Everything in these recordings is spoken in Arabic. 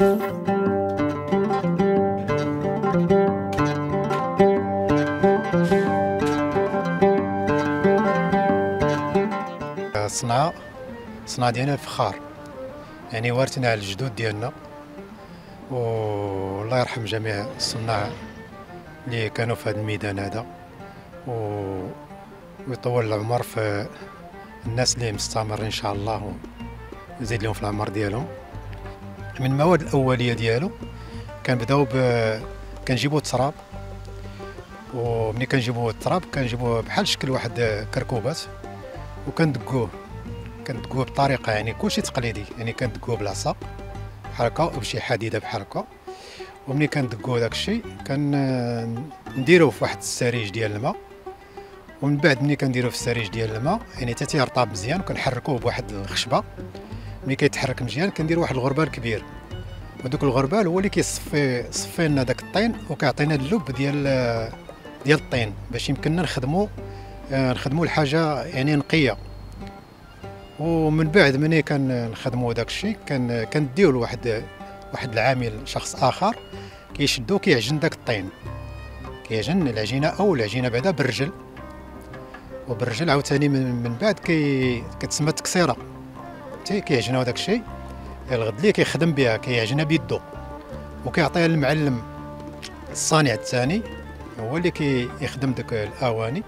الصناعة الصناعة ديالنا الفخار يعني وارثنا على الجدود ديالنا. والله يرحم جميع الصناع اللي كانوا في هذا الميدان هذا. ويطول العمر في الناس اللي مستمرين إن شاء الله ويزيد لهم في العمر ديالهم. من المواد الأولية ديالو كنبداو ب كنجيبو التراب وملي كنجيبو التراب كنجيبوه بحال شكل واحد كركوبات وكندقوه كندقوه بطريقة يعني كلشي تقليدي يعني كندقوه بالعصا بحال هكا وبشي حديدة بحال هكا. وملي كندقوه داك الشيء كان نديروه في واحد السريج ديال الماء. ومن بعد ملي كنديروه في السريج ديال الماء يعني حتى تيرطاب مزيان وكنحركوه بواحد الخشبة. ملي كيتحرك مزيان كندير واحد الغربال كبير. ودوك الغربال هو اللي كيصفي صفي لنا داك الطين وكيعطينا اللب ديال ديال الطين باش يمكننا نخدمو آه، نخدمو الحاجة يعني نقية. ومن بعد ملي كنخدمو داك الشيء كان كنديو لواحد واحد العامل شخص آخر كيشدو كيعجن داك الطين. كيعجن العجينة أو العجينة بعدا بالرجل. وبالرجل عاوتاني من, من بعد كي كتسمى التكسيره تي كيعجنوا داك الشيء. الغد اللي كيخدم بها كيعجنها بيدو. وكيعطيها للمعلم الصانع الثاني. هو اللي كيخدم داك الأواني.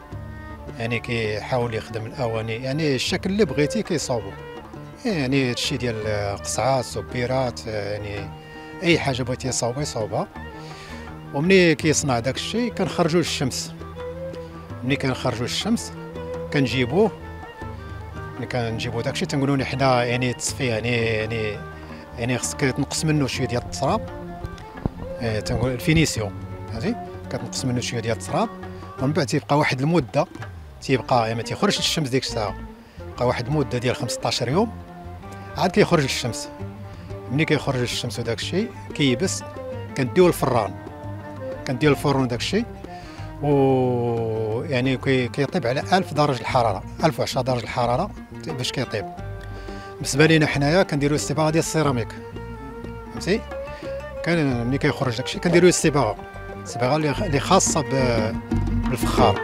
يعني كيحاول يخدم الأواني. يعني الشكل اللي بغيتي كيصاوبو. يعني هادشي ديال قصعات صبيرات يعني أي حاجة بغيتي يصاوبها يصاوبها. ومني كيصنع داك الشيء كنخرجوه للشمس. ملي كنخرجوه للشمس كنجيبوه. ملي كنجيبو داكشي تنقولوا حنا يعني التصفيه يعني يعني يعني خصك تنقص منه شوية ديال التراب. آه تنقول الفينيسيون فهمتي؟ كتنقص منه شوية ديال التراب. ومن بعد تيبقى واحد المدة تيبقى يعني ما تيخرجش للشمس ديك الساعة. بقى واحد المدة ديال 15 يوم عاد كيخرج للشمس ملي كيخرج للشمس وداك الشيء كيبس كنديو الفران. كنديو الفرن داك الشيء و يعني كيطيب على 1000 درجة الحرارة 1010 درجة الحرارة باش كيطيب. بالنسبة لينا حنايا كنديروا الصباغه ديال السيراميك. فهمتي؟ كان ملي كيخرج داكشي كنديروا الصباغه الصباغه اللي خاصة بالفخار.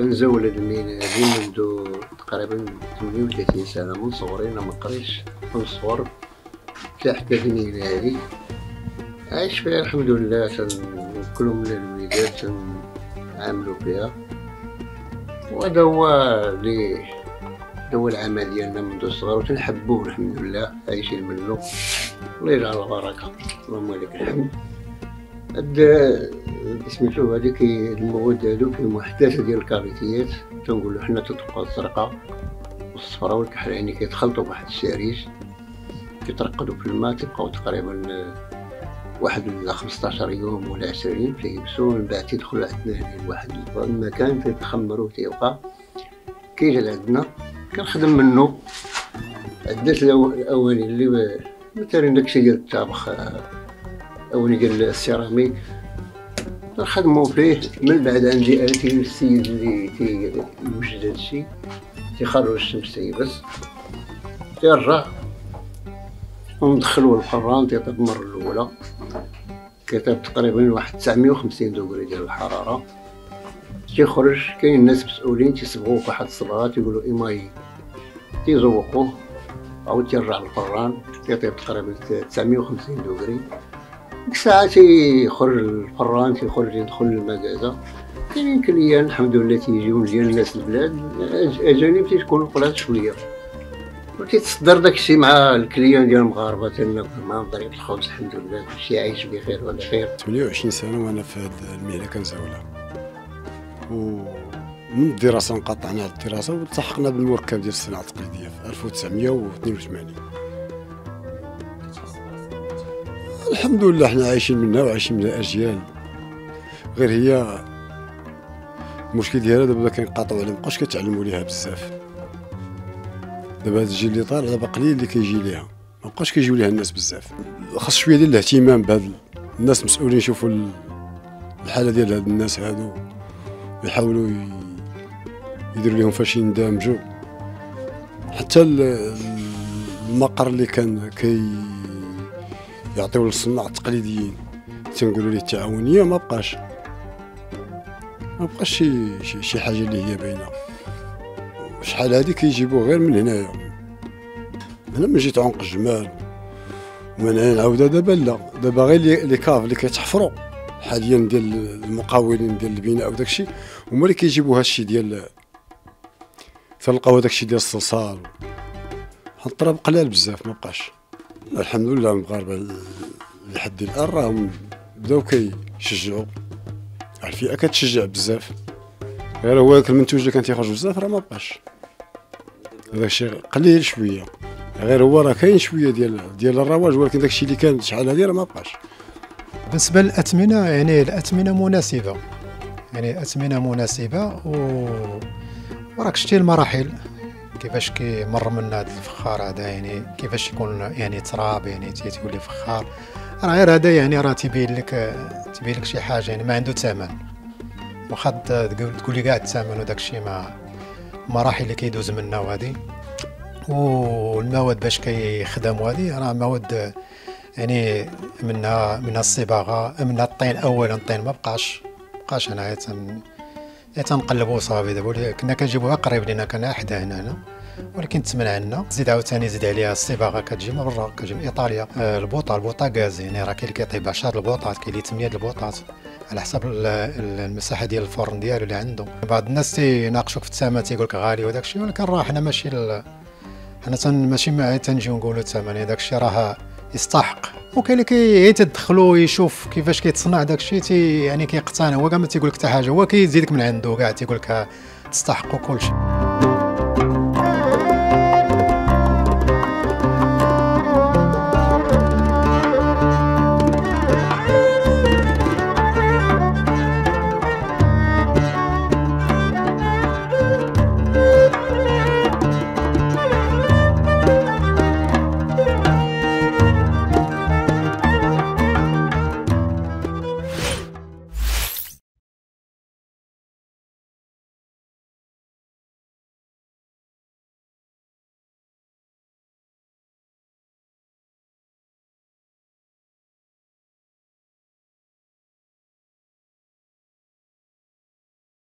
كنزول هاد المينا هادي منذ تقريبا 38 سنة من صغري مقريش من الصغر حتى المينا هادي. عايش فيها الحمد لله كل من الوليدات تنعاملو فيها. وهذا هو اللي هو العمل ديالنا منذ الصغر وتنحبوه الحمد لله. عايشين منه. الله يجعل البركة. اللهم لك الحمد. سميتو هذيك المواد هادو في محدثة ديال الكافيتيات تنقولو حنا تتبقى الزرقاء والصفراء والكحلاني كيتخلطوا بواحد السريج كيترقدوا في الماء تبقاو تقريبا واحد ولا خمسطاشر يوم ولا عشرين تيبسو من بعد تيدخلوا عندنا هنا لواحد المكان تيتخمروا تيبقى كيجي لعندنا كنخدم منه عدات الاولي اللي مثلا داكشي ديال الطبخ اولي ديال السيراميك. نخدمو فيه من بعد عندي آتي السيد اللي تيوجد هادشي تيخرج الشمس تيبس تيرجع وندخلو الفران تيطيب المرة الأولى. كيطيب تقريبا واحد تسعمية وخمسين degrés ديال الحرارة. تيخرج كاين الناس مسؤولين تيصبغوه فواحد الصبغة تيقولو émail تيزوقوه عاود تيرجع للفران تيطيب تقريبا تسعمية وخمسين degrés ديك الساعة تيخرج الفران تيخرج يدخل المكازا كاينين clients الحمد لله تيجيو ديال الناس البلاد. اجانب تيكونوا قلات شوية. وتيتصدر داكشي مع ال clients ديال المغاربة تناكل معاهم طريف الخبز الحمد لله كلشي عايش بخير وعلى خير. 28 سنة وأنا في هذه المهنة كنزاولها. و من الدراسة انقطعنا الدراسة والتحقنا بالمركب ديال الصناعة التقليدية في 1982 الحمد لله حنا عايشين منها وعايشين منها أجيال. غير هي المشكل ديالها دابا كينقاطعوا عليها مابقاوش كيتعلموا ليها بزاف. دابا هاد الجيل اللي طالع دابا قليل اللي كيجي ليها مابقاش كيجيو ليها الناس بزاف. خاص شوية ديال الاهتمام بهاد الناس مسؤولين يشوفوا ال- الحالة ديال هاد الناس هادو يحاولوا يديروا لهم فاش يندمجوا. حتى ال- المقر اللي كان كي يعطيو للصناع التقليديين تنقولوا ليه التعاونية؟ ما بقاش. ما بقاش شي شي, شي حاجة اللي هي باينة. شحال هادي كيجيبوه غير من هنايا. هنا من جيت عنق الجمال. ومن هنا نعاودها دابا لا. دابا غير لي لي كاف اللي كيتحفروا. حاليا ديال المقاولين ديال البناء وداكشي هما اللي كيجيبوا هادشي ديال تلقاو داكشي ديال الصلصال. الطراب قلال بزاف ما بقاش. الحمد لله المغاربه لحد الان راهم بداو كيشجعوا. الفئه كتشجع بزاف. غير هو داك المنتوج اللي كان تيخرج بزاف راه ما بقاش. هذاك الشيء قليل شوية. غير هو راه كاين شوية ديال ديال الرواج ولكن داك الشيء اللي كان شحال هادي راه ما بقاش. بالنسبة للاثمنه يعني الاثمنه مناسبه. يعني اثمنه مناسبه و وراك شتي المراحل. كيفاش كيمر من هذا الفخار هذا؟ يعني كيفاش يكون يعني تراب يعني تي- تولي فخار؟ راه غير هذا يعني راه تيبين لك تيبين لك شي حاجة يعني ما عنده ثمن. واخا تقول لي كاع الثمن وداك الشيء ما المراحل اللي كيدوز منها وهذه والمواد باش كيخدموا هذه راه مواد يعني منها منها الصباغة منها الطين اولا الطين ما بقاش بقاش تن تنقلبوا صافي دابا كنا كنجيبوها قريب لينا كان حدا هنا ولكن تمنع عنا زيد عاوتاني زيد عليها الصباغة كتجي من برا كتجي من إيطاليا. آه، البوطة البوطة غاز يعني راه كاين اللي كيطيب 10 البوطات كاين اللي 8 البوطات على حسب ال- ال- المساحة ديال الفرن ديالو اللي عنده بعض الناس تيناقشوك في الثمن تيقول لك غالي وداك الشيء ولكن راه حنا ماشي حنا ماشي ما تنجيو نقولوا الثمن يعني داك الشيء راه يستحق. وكاين اللي كي تدخلو يشوف كيفاش كيتصنع داك الشيء تي يعني كيقتنع. هو كاع ما تيقول لك حتى حاجة هو كيزيدك من عنده كاع تيقول لك تستحق كل شيء